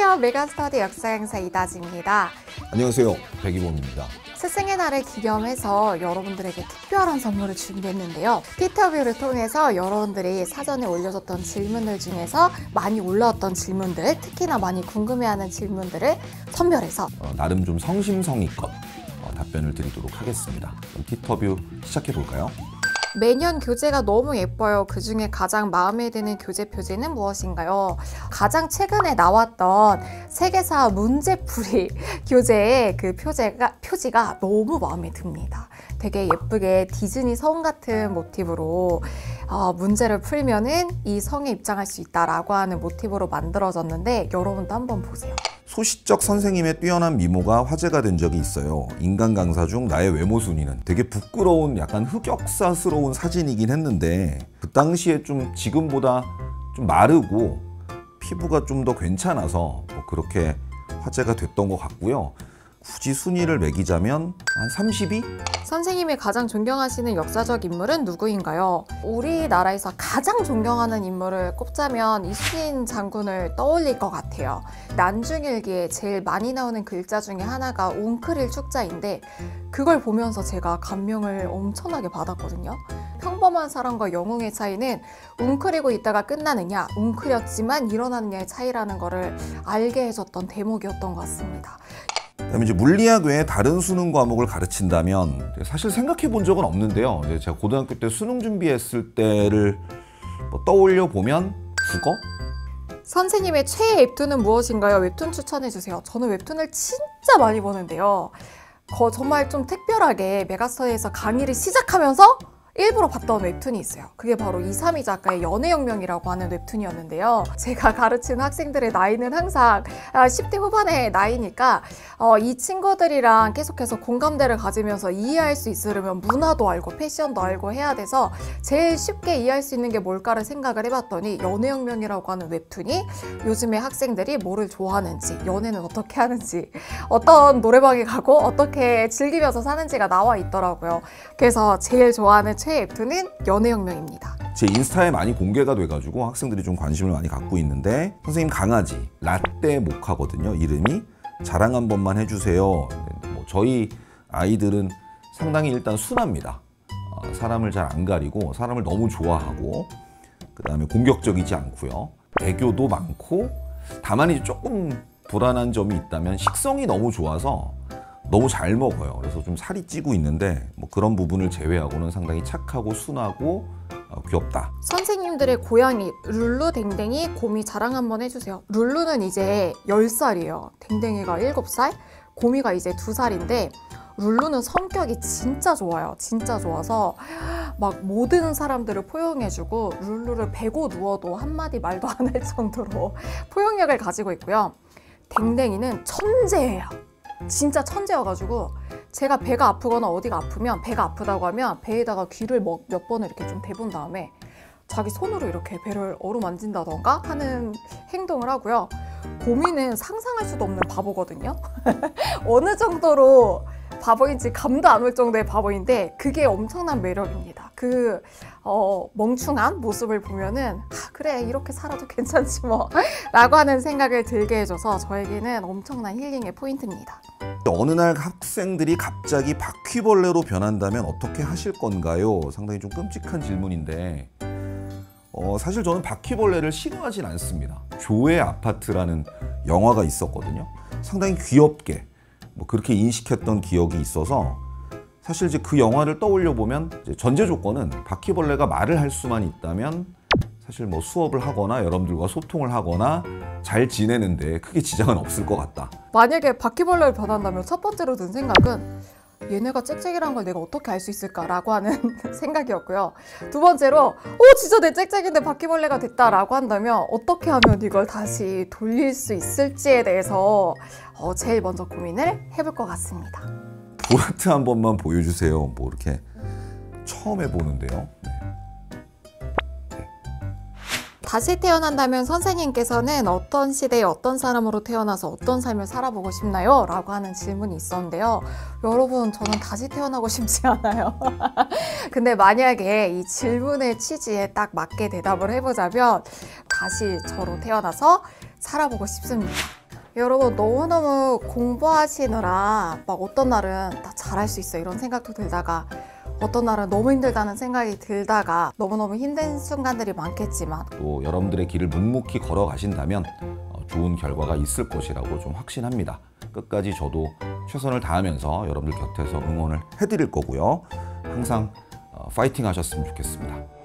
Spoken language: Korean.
안녕하세요. 메가스터디 역사 강사 이다지입니다. 안녕하세요. 배기범입니다. 스승의 날을 기념해서 여러분들에게 특별한 선물을 준비했는데요. 피터뷰를 통해서 여러분들이 사전에 올려줬던 질문들 중에서 많이 올라왔던 질문들, 특히나 많이 궁금해하는 질문들을 선별해서 어, 나름 좀 성심성의껏 어, 답변을 드리도록 하겠습니다. 그럼 피터뷰 시작해 볼까요? 매년 교재가 너무 예뻐요. 그 중에 가장 마음에 드는 교재 표지는 무엇인가요? 가장 최근에 나왔던 세계사 문제풀이 교재의 그 표제가, 표지가 너무 마음에 듭니다. 되게 예쁘게 디즈니 성 같은 모티브로 어, 문제를 풀면은 이 성에 입장할 수 있다라고 하는 모티브로 만들어졌는데 여러분도 한번 보세요. 소시적 선생님의 뛰어난 미모가 화제가 된 적이 있어요. 인간 강사 중 나의 외모 순위는 되게 부끄러운 약간 흑역사스러운 사진이긴 했는데 그 당시에 좀 지금보다 좀 마르고 피부가 좀 더 괜찮아서 뭐 그렇게 화제가 됐던 것 같고요. 굳이 순위를 매기자면 한 32? 선생님이 가장 존경하시는 역사적 인물은 누구인가요? 우리나라에서 가장 존경하는 인물을 꼽자면 이순신 장군을 떠올릴 것 같아요. 난중일기에 제일 많이 나오는 글자 중에 하나가 웅크릴 축자인데 그걸 보면서 제가 감명을 엄청나게 받았거든요. 평범한 사람과 영웅의 차이는 웅크리고 있다가 끝나느냐, 웅크렸지만 일어나느냐의 차이라는 거를 알게 해줬던 대목이었던 것 같습니다. 그다음에 이제 물리학 외에 다른 수능 과목을 가르친다면 사실 생각해 본 적은 없는데요. 제가 고등학교 때 수능 준비했을 때를 뭐 떠올려 보면 국어? 선생님의 최애 웹툰은 무엇인가요? 웹툰 추천해 주세요. 저는 웹툰을 진짜 많이 보는데요. 거 정말 좀 특별하게 메가스터디에서 강의를 시작하면서 일부러 봤던 웹툰이 있어요. 그게 바로 이삼희 작가의 연애혁명이라고 하는 웹툰이었는데요. 제가 가르치는 학생들의 나이는 항상 10대 후반의 나이니까 어, 이 친구들이랑 계속해서 공감대를 가지면서 이해할 수 있으려면 문화도 알고 패션도 알고 해야 돼서 제일 쉽게 이해할 수 있는 게 뭘까를 생각을 해봤더니 연애혁명이라고 하는 웹툰이 요즘에 학생들이 뭐를 좋아하는지 연애는 어떻게 하는지 어떤 노래방에 가고 어떻게 즐기면서 사는지가 나와 있더라고요. 그래서 제일 좋아하는 웹툰은 연애혁명입니다. 제 인스타에 많이 공개가 돼가지고 학생들이 좀 관심을 많이 갖고 있는데 선생님 강아지 라떼 모카거든요. 이름이 자랑 한 번만 해주세요. 뭐 저희 아이들은 상당히 일단 순합니다. 어, 사람을 잘 안 가리고 사람을 너무 좋아하고 그 다음에 공격적이지 않고요. 애교도 많고 다만 이제 조금 불안한 점이 있다면 식성이 너무 좋아서 너무 잘 먹어요. 그래서 좀 살이 찌고 있는데 뭐 그런 부분을 제외하고는 상당히 착하고 순하고 어, 귀엽다. 선생님들의 고양이 룰루 댕댕이 곰이 자랑 한번 해주세요. 룰루는 이제 10살이에요. 댕댕이가 7살, 곰이가 이제 2살인데 룰루는 성격이 진짜 좋아요. 진짜 좋아서 막 모든 사람들을 포용해주고 룰루를 베고 누워도 한마디 말도 안 할 정도로 포용력을 가지고 있고요. 댕댕이는 천재예요. 진짜 천재여가지고 제가 배가 아프거나 어디가 아프면 배가 아프다고 하면 배에다가 귀를 몇 번을 이렇게 좀 대본 다음에 자기 손으로 이렇게 배를 어루만진다던가 하는 행동을 하고요. 고민은 상상할 수도 없는 바보거든요. 어느 정도로 바보인지 감도 안 올 정도의 바보인데 그게 엄청난 매력입니다. 그 어, 멍충한 모습을 보면은 아, 그래 이렇게 살아도 괜찮지 뭐 라고 하는 생각을 들게 해줘서 저에게는 엄청난 힐링의 포인트입니다. 어느 날 학생들이 갑자기 바퀴벌레로 변한다면 어떻게 하실 건가요? 상당히 좀 끔찍한 질문인데 어, 사실 저는 바퀴벌레를 싫어하진 않습니다. 조의 아파트라는 영화가 있었거든요. 상당히 귀엽게 뭐 그렇게 인식했던 기억이 있어서 사실 이제 그 영화를 떠올려 보면 전제 조건은 바퀴벌레가 말을 할 수만 있다면 사실 뭐 수업을 하거나 여러분들과 소통을 하거나 잘 지내는데 크게 지장은 없을 것 같다. 만약에 바퀴벌레를 변한다면 첫 번째로 든 생각은 얘네가 짹짹이란 걸 내가 어떻게 알 수 있을까라고 하는 생각이었고요. 두 번째로 오 진짜 내 짹짹인데 바퀴벌레가 됐다라고 한다면 어떻게 하면 이걸 다시 돌릴 수 있을지에 대해서 어, 제일 먼저 고민을 해볼 것 같습니다. 보라트 한 번만 보여주세요. 뭐 이렇게 처음 해보는데요. 네. 다시 태어난다면 선생님께서는 어떤 시대에 어떤 사람으로 태어나서 어떤 삶을 살아보고 싶나요? 라고 하는 질문이 있었는데요. 여러분, 저는 다시 태어나고 싶지 않아요. 근데 만약에 이 질문의 취지에 딱 맞게 대답을 해보자면 다시 저로 태어나서 살아보고 싶습니다. 여러분 너무너무 공부하시느라 막 어떤 날은 다 잘할 수 있어 이런 생각도 들다가 어떤 날은 너무 힘들다는 생각이 들다가 너무너무 힘든 순간들이 많겠지만 또 여러분들의 길을 묵묵히 걸어가신다면 어, 좋은 결과가 있을 것이라고 좀 확신합니다. 끝까지 저도 최선을 다하면서 여러분들 곁에서 응원을 해드릴 거고요. 항상 어, 파이팅 하셨으면 좋겠습니다.